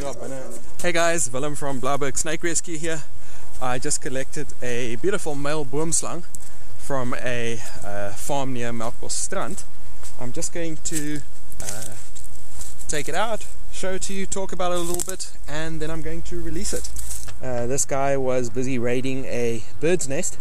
daar binne. Hey guys, Willem from Blauberg Snake Rescue here. I just collected a beautiful male boomslang from a uh, farm near Melkbosstrand. I'm just going to uh, take it out, show to you, talk about it a little bit, and then I'm going to release it. Uh, this guy was busy raiding a bird's nest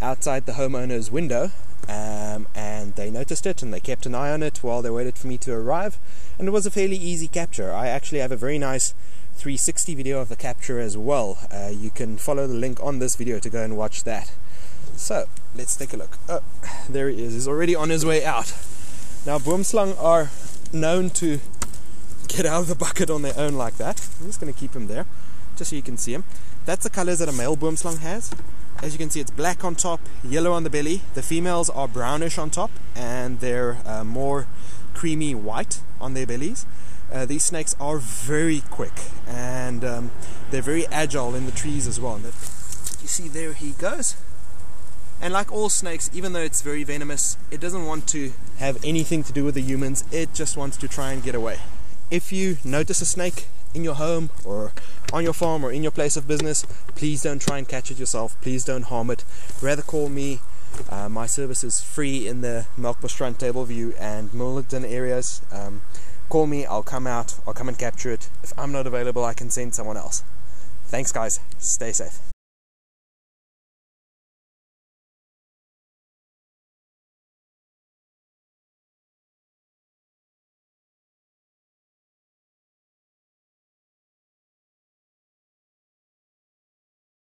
outside the homeowner's window, um, and they noticed it and they kept an eye on it while they waited for me to arrive. And it was a fairly easy capture. I actually have a very nice 360 video of the capture as well. Uh, you can follow the link on this video to go and watch that. So let's take a look. Oh, there he is. He's already on his way out. Now, boomslang are known to get out of the bucket on their own like that. I'm just going to keep him there just so you can see him. That's the colors that a male boomslang has. As you can see, it's black on top, yellow on the belly. The females are brownish on top, and they're uh, more creamy white on their bellies. Uh, these snakes are very quick, and um, they're very agile in the trees as well. You see, there he goes. And like all snakes, even though it's very venomous, it doesn't want to have anything to do with the humans. It just wants to try and get away. If you notice a snake in your home or on your farm or in your place of business, please don't try and catch it yourself. Please don't harm it. Rather call me. Uh, my service is free in the Melkbos Tableview and Milnerton areas. Um, call me, I'll come out, I'll come and capture it. If I'm not available, I can send someone else. Thanks, guys. Stay safe.